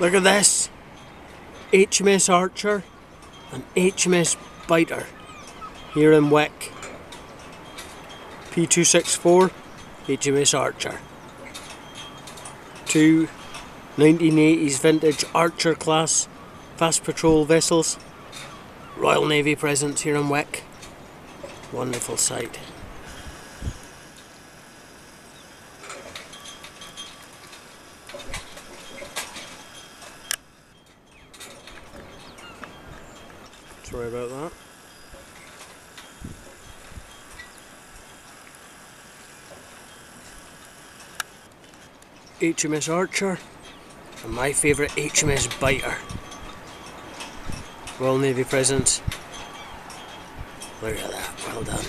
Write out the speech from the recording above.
Look at this. HMS Archer and HMS Biter here in Wick. P264 HMS Archer. Two 1980s vintage Archer class fast patrol vessels. Royal Navy presence here in Wick. Wonderful sight. Sorry about that. HMS Archer and my favourite HMS Biter. Royal Navy presence. Look at that, well done.